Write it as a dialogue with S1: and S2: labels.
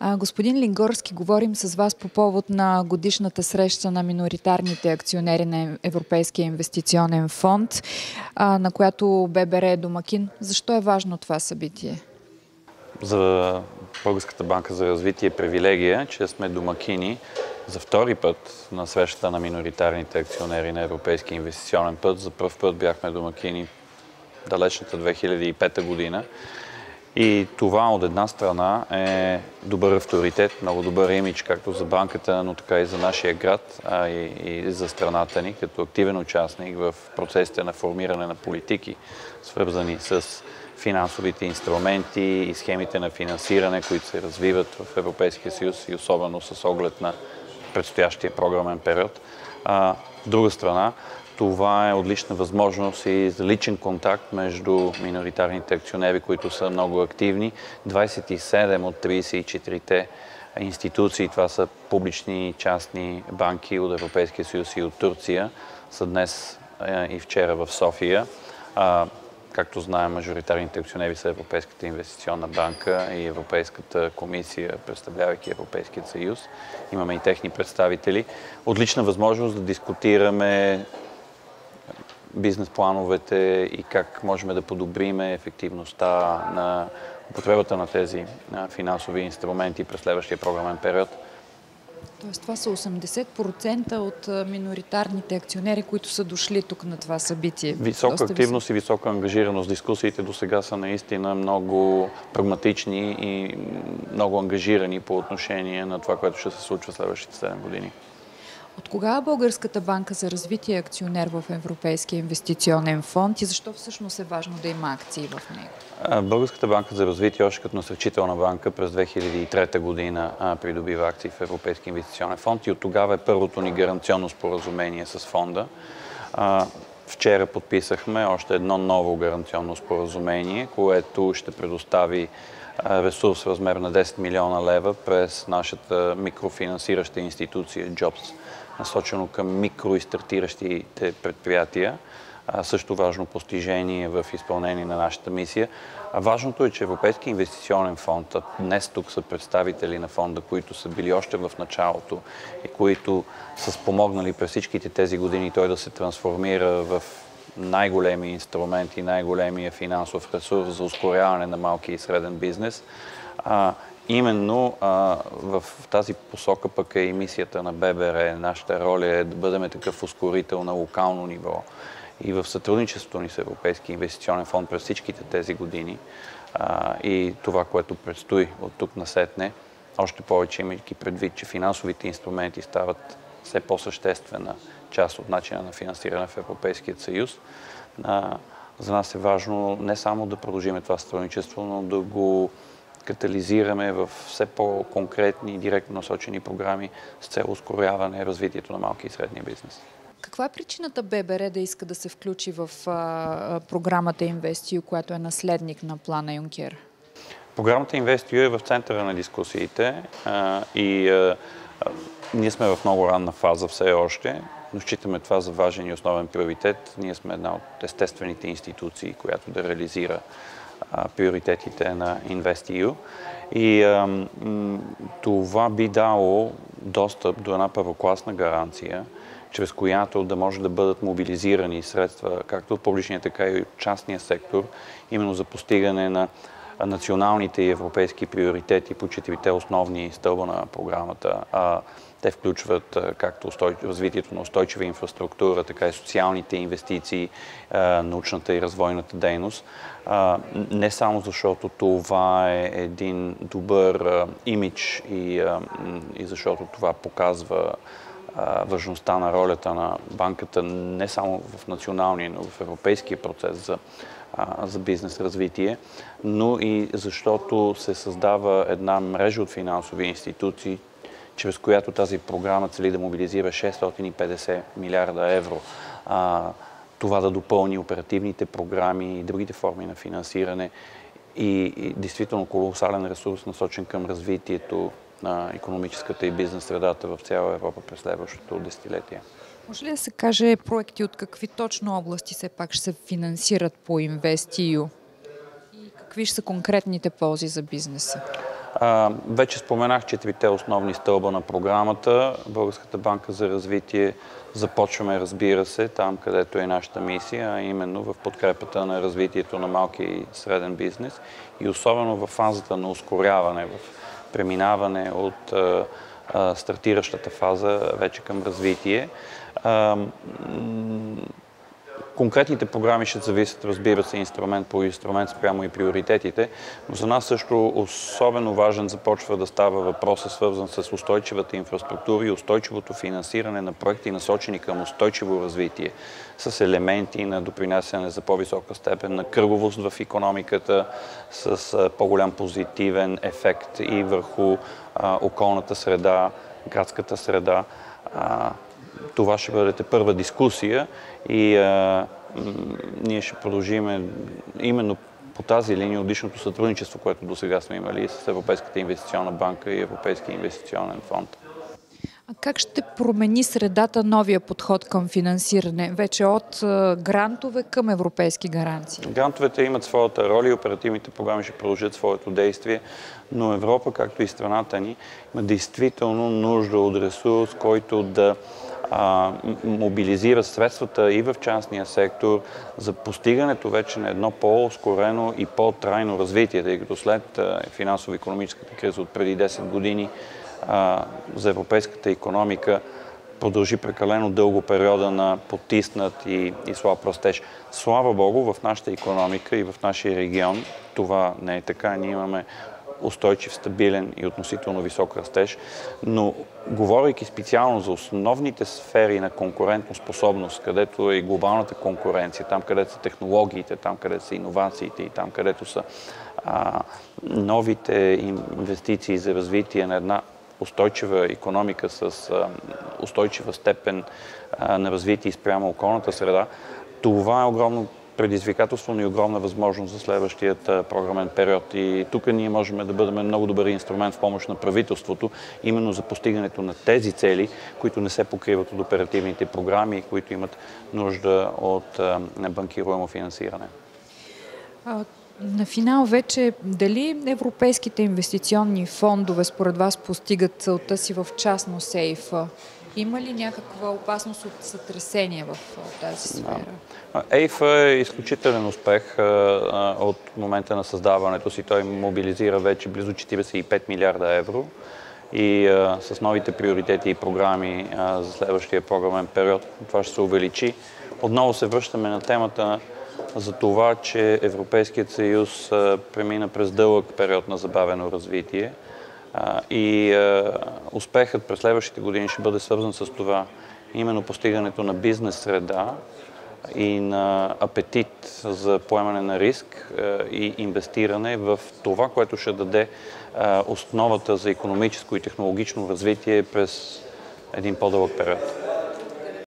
S1: Господин Лингорски, говорим с вас по повод на годишната среща на миноритарните акционери на Европейския инвестиционен фонд, на която ББР е домакин. Защо е важно това събитие?
S2: За Българската банка за развитие е привилегия, че сме домакини за втори път на срещата на миноритарните акционери на Европейския инвестиционен път. За първ път бяхме домакини далечната 2005 година. И това от една страна е добър авторитет, много добър имидж, както за банката, но така и за нашия град, а и, и за страната ни, като активен участник в процесите на формиране на политики, свързани с финансовите инструменти и схемите на финансиране, които се развиват в Европейския съюз и особено с оглед на предстоящия програмен период. А, друга страна, това е отлична възможност и за личен контакт между миноритарните акционери, които са много активни. 27 от 34-те институции, това са публични и частни банки от Европейския съюз и от Турция, са днес и вчера в София. Както знаем, мажоритарните акционери са Европейската инвестиционна банка и Европейската комисия, представлявайки Европейският съюз. Имаме и техни представители. Отлична възможност да дискутираме бизнес плановете и как можем да подобриме ефективността на употребата на тези финансови инструменти през следващия програмен период.
S1: Тоест това са 80% от миноритарните акционери, които са дошли тук на това събитие.
S2: Висока Доста активност висок... и висока ангажираност. Дискусиите до сега са наистина много прагматични и много ангажирани по отношение на това, което ще се случва следващите 7 години.
S1: От кога Българската банка за развитие е акционер в Европейския инвестиционен фонд и защо всъщност е важно да има акции в него?
S2: Българската банка за развитие още като насърчителна банка през 2003 година придобива акции в Европейския инвестиционен фонд и от тогава е първото ни гаранционно споразумение с фонда. Вчера подписахме още едно ново гаранционно споразумение, което ще предостави ресурс в размер на 10 милиона лева през нашата микрофинансираща институция JOBS насочено към микро и стартиращите предприятия. също важно постижение в изпълнение на нашата мисия. А важното е, че Европейски инвестиционен фонд, а днес тук са представители на фонда, които са били още в началото и които са спомогнали през всичките тези години той да се трансформира в най-големи инструменти, най-големия финансов ресурс за ускоряване на малки и среден бизнес. Именно а, в тази посока пък е и мисията на ББР. Нашата роля е да бъдем такъв ускорител на локално ниво. И в сътрудничеството ни с Европейски инвестиционен фонд през всичките тези години а, и това, което предстои от тук на сетне, още повече имайки предвид, че финансовите инструменти стават все по-съществена част от начина на финансиране в Европейския съюз. А, за нас е важно не само да продължим това сътрудничество, но да го катализираме в все по-конкретни и директно насочени програми с цел ускоряване развитието на малки и средния бизнес.
S1: Каква е причината ББР да иска да се включи в а, програмата InvestEU, която е наследник на плана Юнкер?
S2: Програмата InvestEU е в центъра на дискусиите а, и а, ние сме в много ранна фаза все още, но считаме това за важен и основен приоритет. Ние сме една от естествените институции, която да реализира приоритетите на InvestEU. И това би дало достъп до една първокласна гаранция, чрез която да може да бъдат мобилизирани средства, както от публичния, така и от частния сектор, именно за постигане на националните и европейски приоритети по четирите основни стълба на програмата. Те включват както развитието на устойчива инфраструктура, така и социалните инвестиции, научната и развойната дейност. Не само защото това е един добър имидж и, и защото това показва важността на ролята на банката не само в националния, но в европейския процес за, за бизнес развитие, но и защото се създава една мрежа от финансови институции, чрез която тази програма цели да мобилизира 650 милиарда евро. Това да допълни оперативните програми и другите форми на финансиране и, и действително колосален ресурс насочен към развитието на економическата и бизнес средата в цяла Европа през следващото десетилетие.
S1: Може ли да се каже проекти от какви точно области все пак ще се финансират по InvestEU? И какви ще са конкретните ползи за бизнеса?
S2: Вече споменах четирите основни стълба на програмата. Българската банка за развитие започваме, разбира се, там където е нашата мисия, а именно в подкрепата на развитието на малки и среден бизнес и особено в фазата на ускоряване, в преминаване от стартиращата фаза вече към развитие. Конкретните програми ще зависят, разбира се, инструмент по инструмент спрямо и приоритетите, но за нас също особено важен започва да става въпроса, свързан с устойчивата инфраструктура и устойчивото финансиране на проекти, насочени към устойчиво развитие, с елементи на допринасяне за по-висока степен на кръговост в економиката, с по-голям позитивен ефект и върху а, околната среда, градската среда. А, това ще бъдете първа дискусия и а, ние ще продължим именно по тази линия отличното сътрудничество, което до сега сме имали с Европейската инвестиционна банка и Европейския инвестиционен фонд.
S1: А как ще промени средата новия подход към финансиране, вече от грантове към европейски гаранции?
S2: Грантовете имат своята роля и оперативните програми ще продължат своето действие, но Европа, както и страната ни, има действително нужда от ресурс, който да мобилизира средствата и в частния сектор за постигането вече на едно по-ускорено и по-трайно развитие, тъй като след финансово-економическата криза от преди 10 години за европейската економика продължи прекалено дълго периода на потиснат и, и слаб растеж. Слава Богу, в нашата економика и в нашия регион това не е така. Ние имаме устойчив, стабилен и относително висок растеж, но говорейки специално за основните сфери на конкурентно способност, където е глобалната конкуренция, там където са технологиите, там където са иновациите и там където са а, новите инвестиции за развитие на една устойчива економика с а, устойчива степен а, на развитие спрямо околната среда, това е огромно предизвикателство, но и огромна възможност за следващият програмен период. И тук ние можем да бъдем много добър инструмент в помощ на правителството, именно за постигането на тези цели, които не се покриват от оперативните програми, които имат нужда от банкируемо финансиране.
S1: На финал вече, дали европейските инвестиционни фондове според вас постигат целта си в частно сейфа? Има ли някаква опасност от сътресение в тази сфера?
S2: ЕЙФ е изключителен успех от момента на създаването си. Той мобилизира вече близо 45 милиарда евро и а, с новите приоритети и програми а, за следващия програмен период това ще се увеличи. Отново се връщаме на темата за това, че Европейският съюз премина през дълъг период на забавено развитие и успехът през следващите години ще бъде свързан с това именно постигането на бизнес среда и на апетит за поемане на риск и инвестиране в това, което ще даде основата за економическо и технологично развитие през един по-дълъг период.